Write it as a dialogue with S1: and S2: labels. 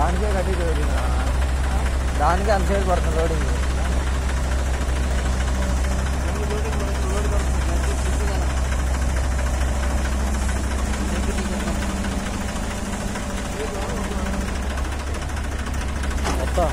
S1: దానికే కట్టి లోడింగ్ దానికే అంతసేపు పడుతుంది లోడింగ్ మొత్తం.